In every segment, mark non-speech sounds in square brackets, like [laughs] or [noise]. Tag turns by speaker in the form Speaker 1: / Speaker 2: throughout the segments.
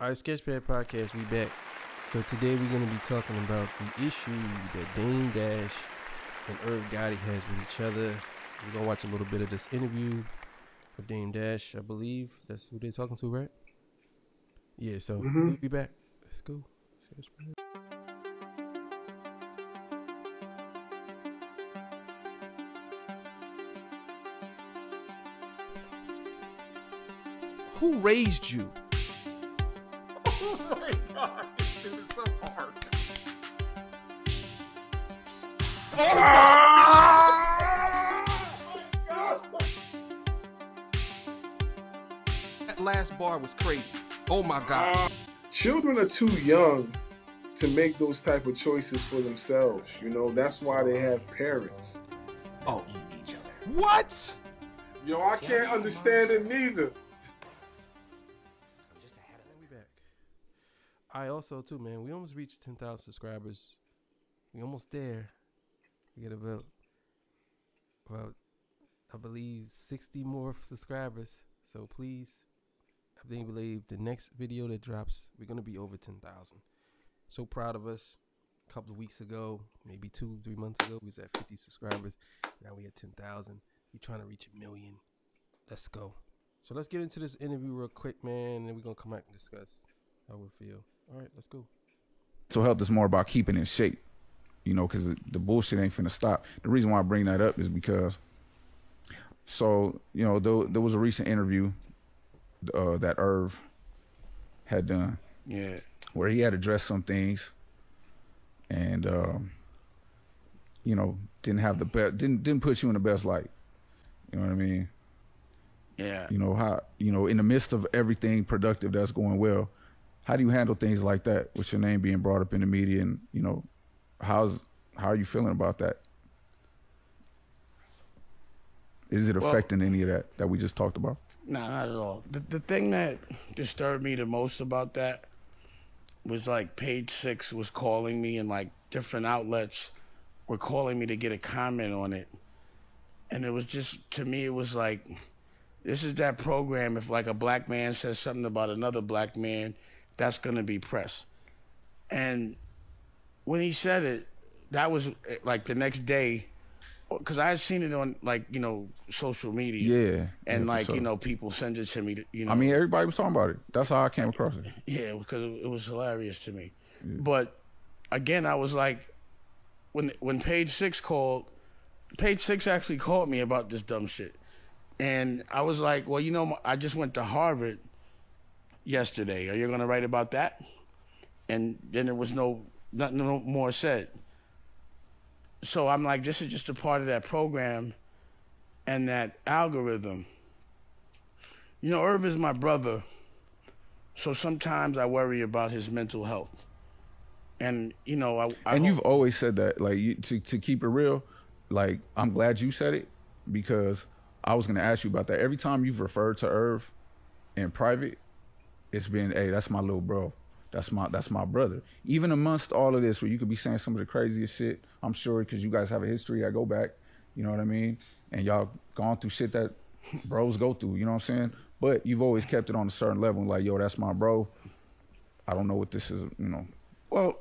Speaker 1: All right, Sketchpad Podcast, we back. So today we're going to be talking about the issue that Dame Dash and Irv Gotti has with each other. We're going to watch a little bit of this interview with Dame Dash, I believe. That's who they're talking to, right? Yeah, so
Speaker 2: Mhm.
Speaker 1: we'll be back. Let's go. Who raised you? [laughs]
Speaker 2: Oh my god, this is so hard. Ah!
Speaker 1: That last bar was crazy. Oh my god. Ah.
Speaker 2: Children are too young to make those type of choices for themselves. You know, that's why they have parents.
Speaker 1: Oh. Each other. What?
Speaker 2: Yo, I can't understand it neither.
Speaker 1: I also too, man. We almost reached ten thousand subscribers. We almost there. We get about about I believe sixty more subscribers. So please, I think believe the next video that drops, we're gonna be over ten thousand. So proud of us. A couple of weeks ago, maybe two, three months ago, we was at fifty subscribers. Now we at ten thousand. We trying to reach a million. Let's go. So let's get into this interview real quick, man, and we're gonna come back and discuss how we feel. All right, let's go.
Speaker 3: mental health is more about keeping in shape, you know, because the, the bullshit ain't finna stop. The reason why I bring that up is because, so you know, there, there was a recent interview uh, that Irv had done
Speaker 4: Yeah.
Speaker 3: where he had addressed some things, and um, you know, didn't have the best, didn't didn't put you in the best light. You know what I mean?
Speaker 4: Yeah.
Speaker 3: You know how you know in the midst of everything productive that's going well, how do you handle things like that with your name being brought up in the media and you know how's how are you feeling about that? Is it
Speaker 4: Well-
Speaker 3: affecting any of that that we just talked about?
Speaker 4: No, not at all. The the thing that disturbed me the most about that was like page six was calling me and like different outlets were calling me to get a comment on it. And it was just to me it was like this is that program if like a black man says something about another black man, that's gonna be press. And when he said it, that was like the next day because I had seen it on like you know social media.
Speaker 3: Yeah,
Speaker 4: and
Speaker 3: yeah,
Speaker 4: like
Speaker 3: sure.
Speaker 4: you know people send it to me. To, you know,
Speaker 3: I mean, everybody was talking about it. That's how I came across it.
Speaker 4: yeah, because it, it was hilarious to me. But again, I was like, when when Page Six called, Page Six actually called me about this dumb shit, and I was like, well, you know, I just went to Harvard yesterday. Are you gonna write about that? And then there was no nothing no more said. So I'm like, this is just a part of that program and that algorithm. You know, Irv is my brother. So sometimes I worry about his mental health. And you know, I, I
Speaker 3: and you've always said that like you, to to keep it real like i'm glad you said it because i was going to ask you about that every time you've referred to irv in private it's been hey that's my little bro. That's my that's my brother. Even amongst all of this where you could be saying some of the craziest shit i'm sure because you guys have a history i go back you know what i mean? And y'all gone through shit that [laughs] bros go through you know what i'm saying? But you've always kept it on a certain level like yo that's my bro. I don't know what this is you know.
Speaker 4: Well,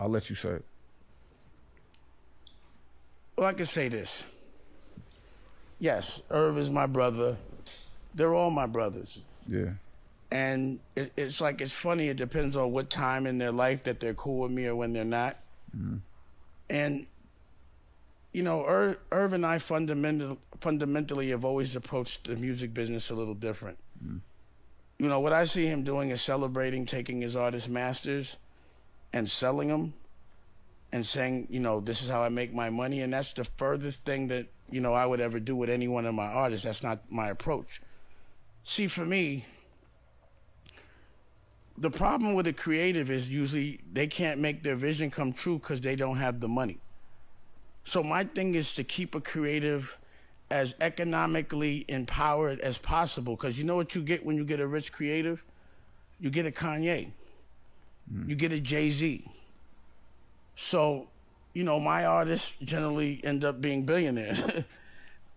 Speaker 3: i'll let you say it.
Speaker 4: well, I can say this. Yes, Irv is my brother. They're all my brothers.
Speaker 3: yeah
Speaker 4: And it, it's like, it's funny. It depends on what time in their life that they're cool with me or when they're not. Mm. And, you know, Irv, Irv and I fundamental, fundamentally have always approached the music business a little different. Mm. You know, what I see him doing is celebrating taking his artist masters and selling them and saying, you know, this is how I make my money. And that's the furthest thing that, you know, I would ever do with any one of my artists. That's not my approach. See, for me, the problem with a creative is usually they can't make their vision come true because they don't have the money. So my thing is to keep a creative as economically empowered as possible because you know what you get when you get a rich creative? You get a Kanye. Hmm. You get a Jay-Z. So, you know, my artists generally end up being billionaires. [laughs]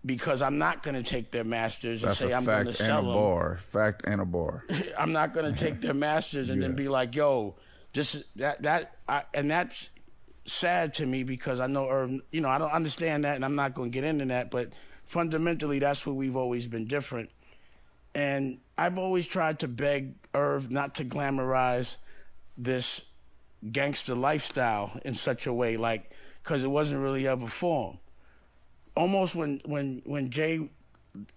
Speaker 4: because I'm not going to take their masters and
Speaker 3: That's
Speaker 4: say I'm going to
Speaker 3: fact and a
Speaker 4: them.
Speaker 3: bar. Fact and a bar.
Speaker 4: I'm not gonna take their masters and [laughs] [laughs] then be like, "Yo, this that that," I, and that's sad to me because I know, Irv, you know, I don't understand that, and I'm not gonna get into that. But fundamentally, that's where we've always been different, and I've always tried to beg Irv not to glamorize this gangster lifestyle in such a way, like, because it wasn't really ever for him. Almost when when when Jay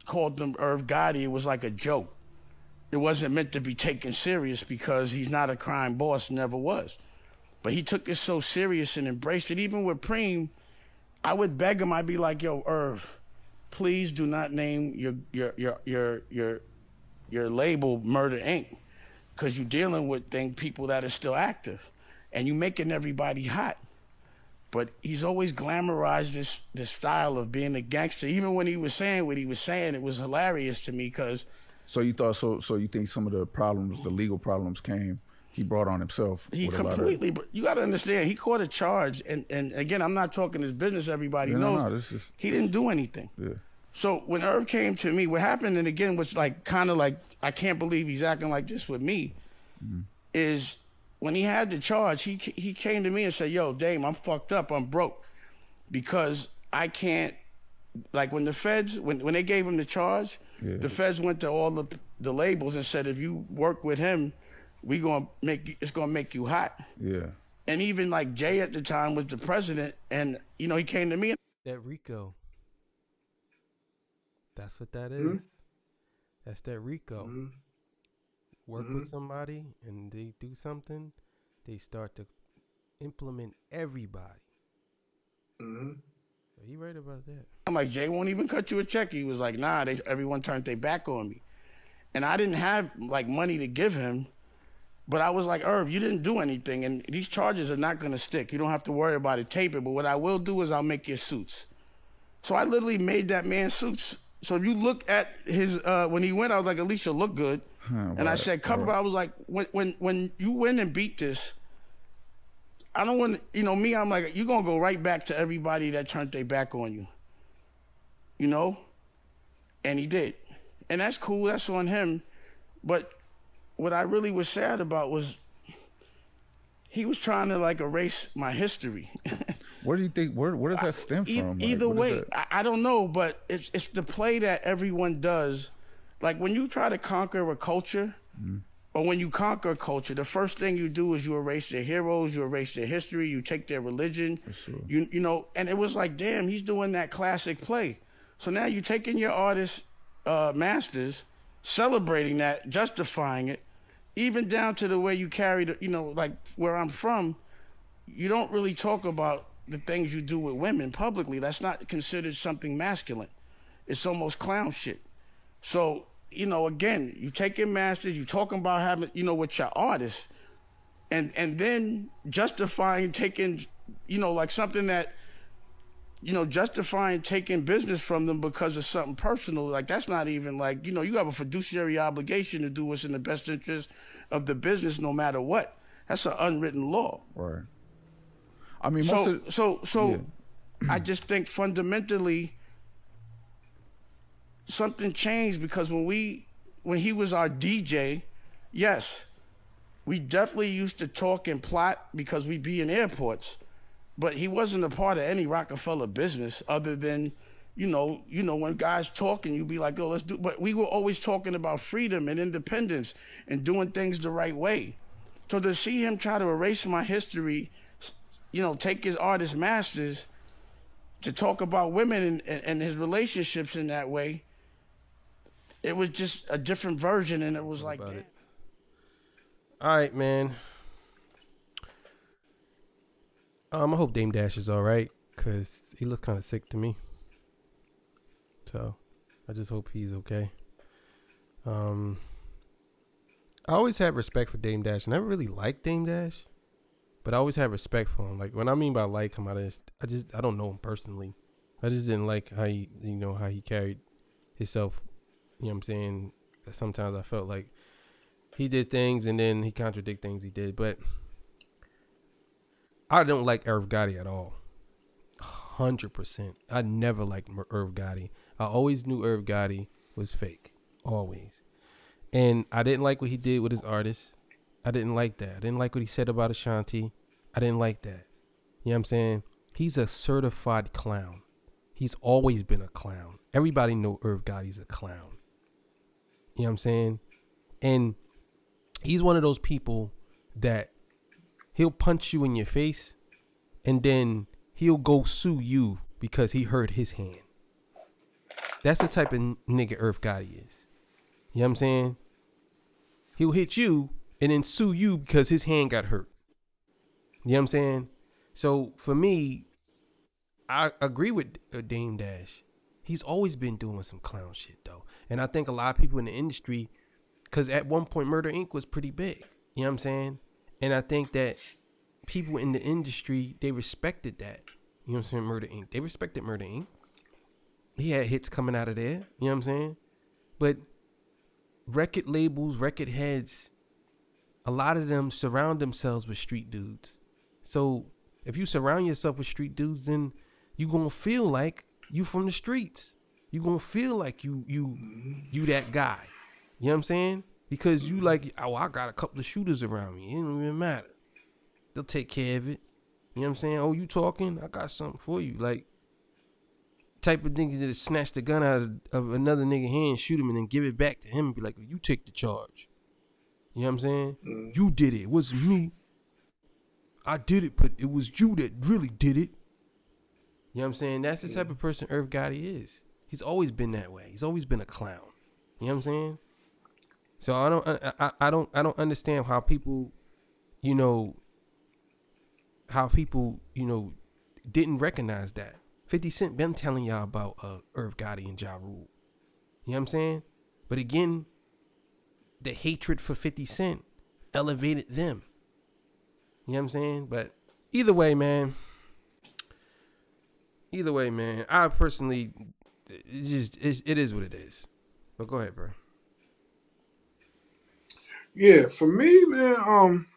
Speaker 4: called them Irv Gotti, it was like a joke it wasn't meant to be taken serious because he's not a crime boss, never was. But he took it so serious and embraced it. Even with Preem, I would beg him. I'd be like, "Yo, Irv, please do not name your your your your your your label Murder Inc. because you're dealing with thing people that are still active, and you're making everybody hot." But he's always glamorized this this style of being a gangster. Even when he was saying what he was saying, it was hilarious to me because
Speaker 3: So you thought so? So you think some of the problems, the legal problems, came he brought on himself?
Speaker 4: He
Speaker 3: with a lot of-
Speaker 4: completely, but you got to understand, he caught a charge, and and again, I'm not talking his business. Everybody
Speaker 3: Yeah, no,
Speaker 4: knows
Speaker 3: no, this is-
Speaker 4: he didn't do anything.
Speaker 3: Yeah.
Speaker 4: So when Irv came to me, what happened, and again, was like kind of like I can't believe he's acting like this with me,
Speaker 3: Mm-hmm.
Speaker 4: is when he had the charge, he he came to me and said, "Yo, Dame, I'm fucked up. I'm broke because I can't." Like when the feds, when when they gave him the charge,
Speaker 3: Yeah.
Speaker 4: the feds went to all the the labels and said, "If you work with him, we gonna make it's gonna make you hot."
Speaker 3: Yeah.
Speaker 4: And even like Jay at the time was the president, and you know he came to me and
Speaker 1: That RICO. That's what that hmm? is. That's that RICO. Hmm? Work with somebody and they do something, they start to implement everybody.
Speaker 2: Mm-hmm.
Speaker 1: So he right about that.
Speaker 4: I'm like, Jay won't even cut you a check. He was like, nah, they, everyone turned their back on me. And I didn't have like money to give him. But I was like, Irv, you didn't do anything. And these charges are not going to stick. You don't have to worry about it taping. But what I will do is I'll make your suits. So I literally made that man suits. So if you look at his, uh, when he went, I was like, at least you'll look good. And I said, cover. I was like, when, when, when you win and beat this, I don't want, you know, me, I'm like, you're going to go right back to everybody that turned their back on you you know? And he did. And that's cool, that's on him. But what I really was sad about was he was trying to like erase my history. [laughs]
Speaker 3: Where do you think? Where Where does that stem from? Like,
Speaker 4: either
Speaker 3: is
Speaker 4: way. I, I don't know, but it's it's the play that everyone does. Like when you try to conquer a culture,
Speaker 3: Mm-hmm.
Speaker 4: or when you conquer a culture, the first thing you do is you erase their heroes, you erase their history, you take their religion,
Speaker 3: sure.
Speaker 4: you you know. And it was like, damn, he's doing that classic play. So now you're taking your artist uh, masters, celebrating that, justifying it, even down to the way you carry the, you know, like where I'm from you don't really talk about the things you do with women publicly. That's not considered something masculine. It's almost clown shit. So, you know, again, you taking masters, you talking about having, you know, with your artists, and and then justifying taking, you know, like something that, you know, justifying taking business from them because of something personal. Like that's not even like, you know, you have a fiduciary obligation to do what's in the best interest of the business, no matter what. That's an unwritten law.
Speaker 3: Right. I mean, most
Speaker 4: So,
Speaker 3: of
Speaker 4: so, so,
Speaker 3: yeah.
Speaker 4: I just think fundamentally something changed because when we, when he was our DJ, yes, we definitely used to talk and plot because we'd be in airports, but he wasn't a part of any Roc-A-Fella business other than, you know, you know, when guys talking, you'd be like, oh, let's do, but we were always talking about freedom and independence and doing things the right way. So to see him try to erase my history, you know, take his artist masters to talk about women and, and, and his relationships in that way, it was just a different version, and it was like,
Speaker 1: it. All right, man. Um, I hope Dame Dash is all right because he looks kind of sick to me. So, I just hope he's okay. Um, I always had respect for Dame Dash. I never really liked Dame Dash, but I always had respect for him. Like when I mean by like him, I just, I just, I don't know him personally. I just didn't like how he, you know, how he carried himself. You know what I'm saying? Sometimes I felt like he did things and then he contradict things he did. But I don't like Irv Gotti at all. Hundred percent. I never liked Irv Gotti. I always knew Irv Gotti was fake, always, and I didn't like what he did with his artists. I didn't like that. I didn't like what he said about Ashanti. I didn't like that. You know what I'm saying? He's a certified clown. He's always been a clown. Everybody know Irv Gotti's a clown. You know what I'm saying? And he's one of those people that he'll punch you in your face and then he'll go sue you because he hurt his hand. That's the type of nigga Irv Gotti is. You know what I'm saying? He'll hit you and then sue you because his hand got hurt. You know what I'm saying? So for me, I agree with uh, Dame Dash. He's always been doing some clown shit though, and I think a lot of people in the industry, because at one point Murder Inc was pretty big. You know what I'm saying? And I think that people in the industry they respected that. You know what I'm saying? Murder Inc. They respected Murder Inc. He had hits coming out of there. You know what I'm saying? But record labels, record heads, a lot of them surround themselves with street dudes. So if you surround yourself with street dudes, then you're gonna feel like you from the streets. You gonna feel like you you you that guy. You know what I'm saying? Because you like, oh, I got a couple of shooters around me. It don't even matter. They'll take care of it. You know what I'm saying? Oh, you talking? I got something for you. Like type of nigga that snatch the gun out of, of another nigga hand, shoot him, and then give it back to him and be like, you take the charge. You know what I'm saying? Mm. You did it. It wasn't me. I did it, but it was you that really did it. You know what I'm saying? That's the type of person Irv Gotti is. He's always been that way. He's always been a clown. You know what I'm saying? So I don't I, I don't I don't understand how people, you know, how people, you know, didn't recognize that. 50 Cent been telling y'all about uh Irv Gotti and Ja Rule. You know what I'm saying? But again, the hatred for 50 Cent elevated them. You know what I'm saying? But either way, man. Either way, man. I personally, it just it is what it is. But go ahead, bro.
Speaker 2: Yeah, for me, man. Um,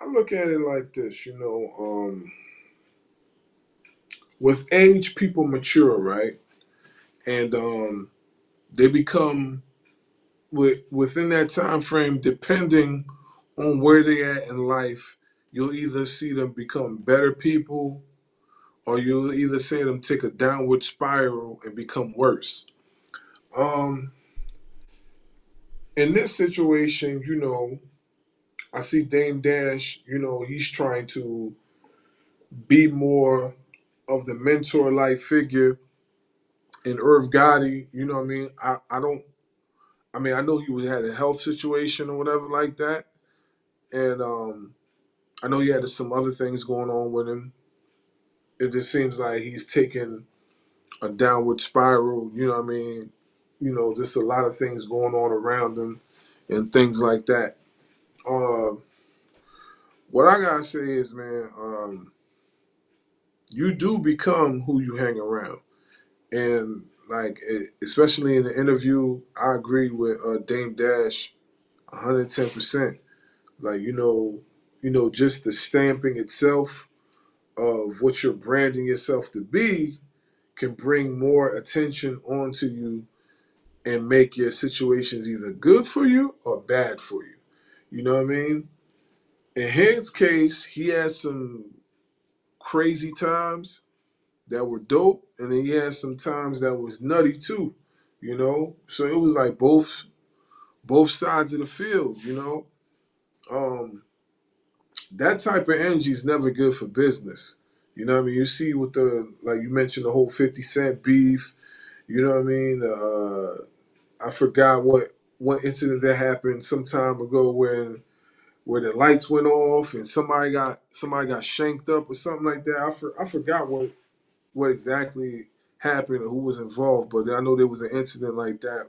Speaker 2: I look at it like this. You know, um, with age, people mature, right? And um, they become with, within that time frame, depending on where they're at in life, you'll either see them become better people or you'll either see them take a downward spiral and become worse. Um, in this situation, you know, I see Dame Dash, you know, he's trying to be more of the mentor like figure. And Irv Gotti, you know what I mean? I, I don't I mean, I know he had a health situation or whatever like that, and um, I know he had some other things going on with him. It just seems like he's taking a downward spiral. You know what I mean? You know, just a lot of things going on around him and things like that. Uh, what I gotta say is, man, um, you do become who you hang around, and like especially in the interview, I agree with uh, Dame Dash, 110 percent. Like you know, you know, just the stamping itself of what you're branding yourself to be can bring more attention onto you and make your situations either good for you or bad for you. You know what I mean? In his case, he had some crazy times that were dope, and then he had some times that was nutty too, you know. So it was like both both sides of the field, you know. Um, that type of energy is never good for business. You know what I mean? You see with the like you mentioned the whole fifty cent beef. You know what I mean? Uh, I forgot what what incident that happened some time ago when where the lights went off and somebody got somebody got shanked up or something like that. I for, I forgot what what exactly happened or who was involved, but I know there was an incident like that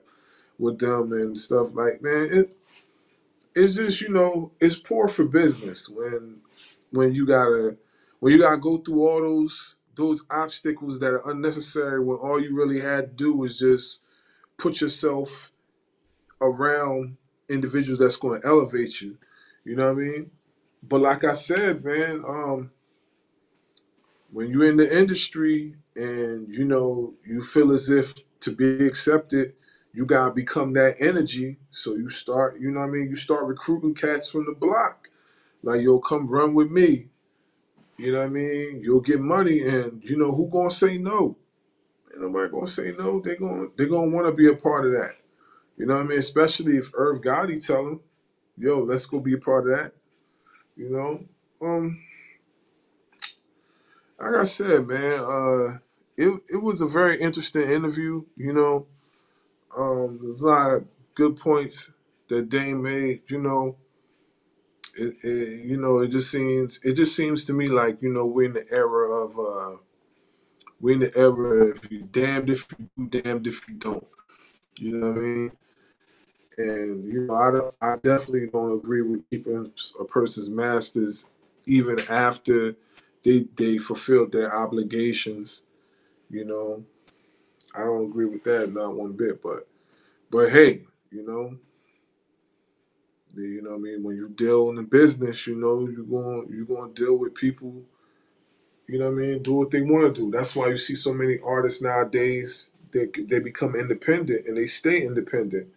Speaker 2: with them and stuff. Like, man, it it's just you know it's poor for business when when you gotta when you gotta go through all those those obstacles that are unnecessary when all you really had to do was just put yourself around individuals that's going to elevate you. You know what I mean? But like I said, man, um, when you're in the industry and you know you feel as if to be accepted you gotta become that energy. So you start you know what i mean? You start recruiting cats from the block. Like you'll come run with me. You know what i mean? You'll get money and you know who gonna say no? Ain't nobody gonna say no. They gonna they gonna want to be a part of that. You know what i mean? Especially if irv gotti tell them yo let's go be a part of that. You know? Um like I said, man, uh, it it was a very interesting interview. You know, um, there's a lot of good points that Dame made. You know, it, it you know it just seems it just seems to me like you know we're in the era of uh, we're in the era if you damned if you do, damned if you don't. You know what I mean? And you know, I I definitely don't agree with keeping a person's masters even after they they fulfilled their obligations. You know, I don't agree with that not one bit. But but hey, you know, you know what I mean. When you deal in the business, you know you're going you're going to deal with people. You know what I mean. Do what they want to do. That's why you see so many artists nowadays. They they become independent and they stay independent.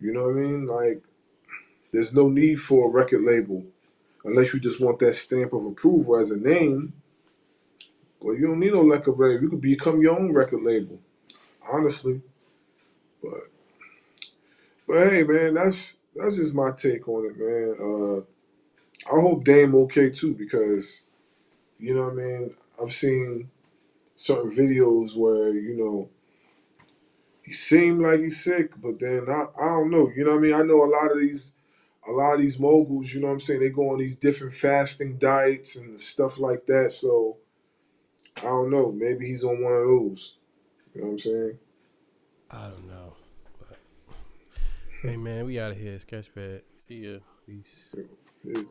Speaker 2: You know what I mean? Like, there's no need for a record label unless you just want that stamp of approval as a name. But you don't need no record label. You could become your own record label, honestly. But but hey, man, that's that's just my take on it, man. Uh, I hope Dame okay too because you know what I mean. I've seen certain videos where you know he seemed like he's sick, but then I I don't know. You know what I mean. I know a lot of these a lot of these moguls. You know what I'm saying. They go on these different fasting diets and stuff like that. So I don't know. Maybe he's on one of those. You know what I'm saying?
Speaker 1: I don't know. But hey, man, we out of here. Sketchpad. See ya. Peace.
Speaker 2: Yeah.